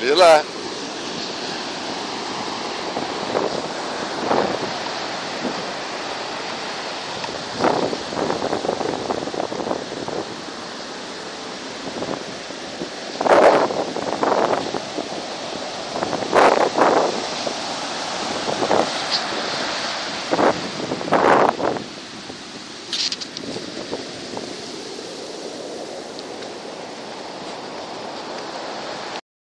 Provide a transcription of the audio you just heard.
Vê lá.